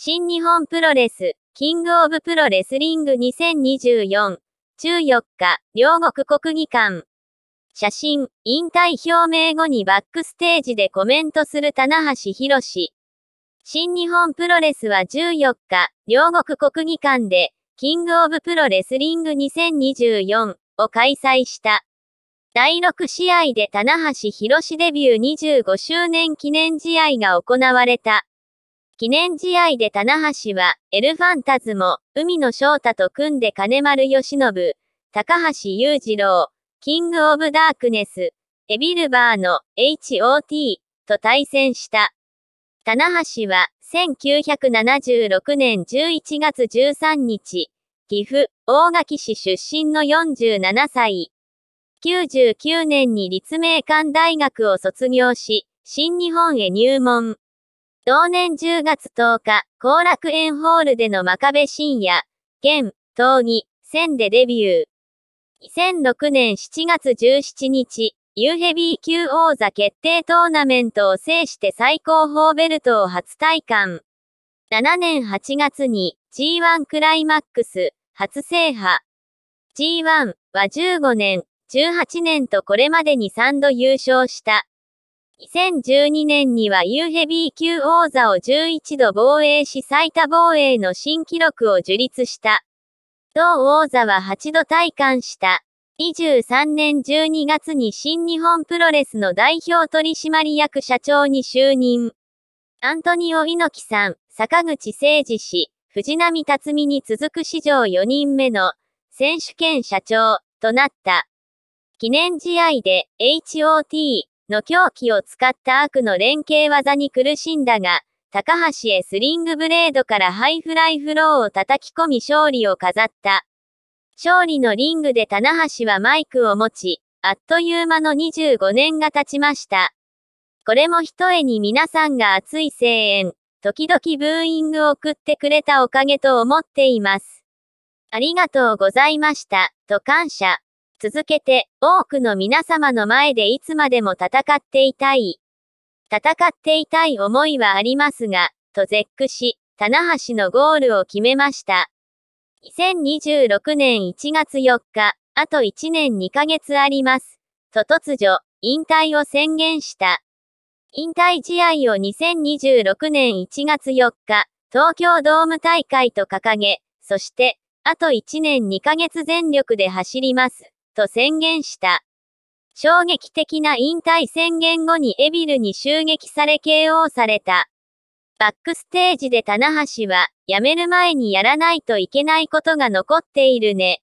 新日本プロレス、キングオブプロレスリング2024、14日、両国国技館。写真、引退表明後にバックステージでコメントする棚橋博士。新日本プロレスは14日、両国国技館で、キングオブプロレスリング2024を開催した。第6試合で棚橋博士デビュー25周年記念試合が行われた。記念試合で棚橋は、エルファンタズモ、海野翔太と組んで金丸義信、高橋裕次郎、キングオブダークネス、エビルバーの HOT と対戦した。棚橋は、1976年11月13日、岐阜、大垣市出身の47歳。99年に立命館大学を卒業し、新日本へ入門。同年10月10日、後楽園ホールでの真壁深夜、現、闘技、戦でデビュー。2006年7月17日、ユーヘビー級王座決定トーナメントを制して最高峰ベルトを初体感。7年8月に G1 クライマックス初制覇。G1 は15年、18年とこれまでに3度優勝した。2012年には U ヘビー級王座を11度防衛し最多防衛の新記録を樹立した。同王座は8度体感した。23年12月に新日本プロレスの代表取締役社長に就任。アントニオ猪木さん、坂口誠二氏、藤波辰巳に続く史上4人目の選手権社長となった。記念試合で HOT の狂気を使った悪の連携技に苦しんだが、高橋へスリングブレードからハイフライフローを叩き込み勝利を飾った。勝利のリングで棚橋はマイクを持ち、あっという間の25年が経ちました。これもひとえに皆さんが熱い声援、時々ブーイングを送ってくれたおかげと思っています。ありがとうございました、と感謝。続けて、多くの皆様の前でいつまでも戦っていたい。戦っていたい思いはありますが、と絶句し、棚橋のゴールを決めました。2026年1月4日、あと1年2ヶ月あります。と突如、引退を宣言した。引退試合を2026年1月4日、東京ドーム大会と掲げ、そして、あと1年2ヶ月全力で走ります。と宣言した。衝撃的な引退宣言後にエビルに襲撃され KO された。バックステージで棚橋は、辞める前にやらないといけないことが残っているね。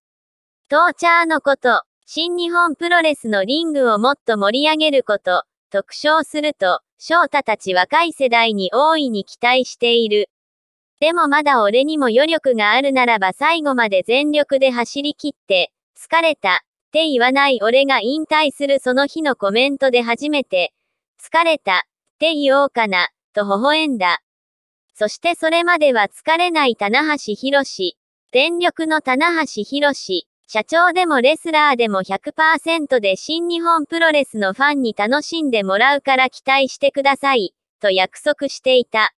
トーチャーのこと、新日本プロレスのリングをもっと盛り上げること、特徴すると、翔太たち若い世代に大いに期待している。でもまだ俺にも余力があるならば最後まで全力で走り切って、疲れた、って言わない俺が引退するその日のコメントで初めて、疲れた、って言おうかな、と微笑んだ。そしてそれまでは疲れない棚橋博士。全力の棚橋博士。社長でもレスラーでも100%で新日本プロレスのファンに楽しんでもらうから期待してください、と約束していた。